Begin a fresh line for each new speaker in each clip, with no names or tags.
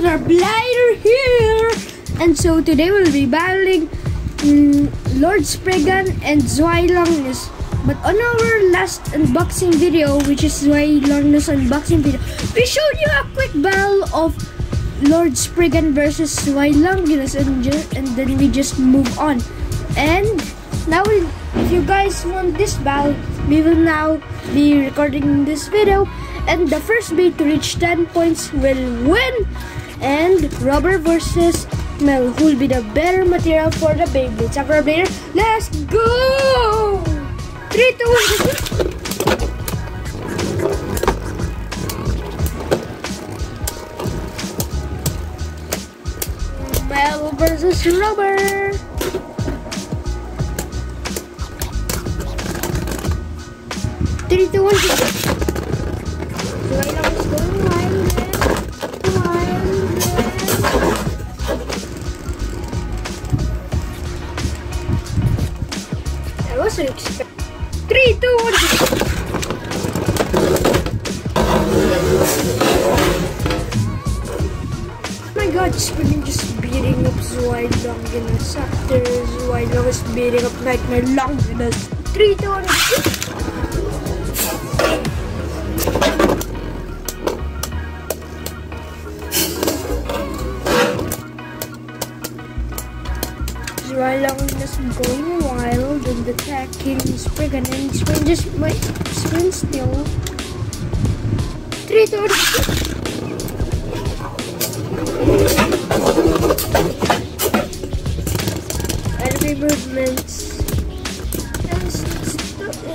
Avatar Blader here! And so today we'll be battling mm, Lord Spriggan and Zwei Longinus. But on our last unboxing video, which is Zwei Longinus unboxing video, we showed you a quick battle of Lord Spriggan versus Zwei Longinus and, and then we just move on. And now we, if you guys want this battle, we will now be recording this video and the first bait to reach 10 points will win and rubber versus Mel who will be the better material for the Beyblade. Sakura Blader, let's go! 3, 2, 1, Mel versus rubber! Three, two, one, two. Right now it's going wasn't. Three, two, one. Oh my god, Spinning just beating up Zwei Longinus after Zwei Longinus beating up Nightmare Longinus. Two, Longinus going wild and attacking Spriggan and Spriggan just might spin still. Three, two, Enemy movements.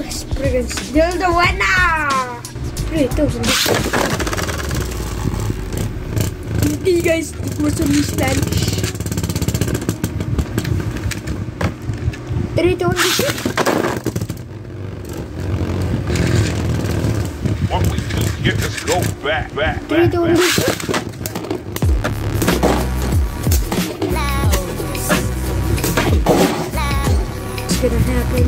Spriggan still the winner! Three, two, Hindi guys, it was a mistake. Three, two, one,
What we do here is go back, back,
Three,
back,
two, one,
back.
It's gonna happen.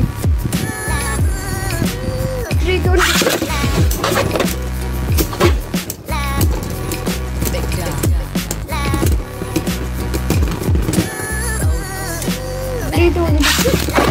Three, two, one, Three, two, one,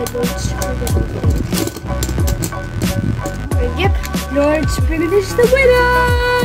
And yep, Lord Spriggan is the winner!